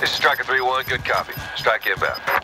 This is Striker 3-1, good copy. Strike inbound.